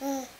Mm.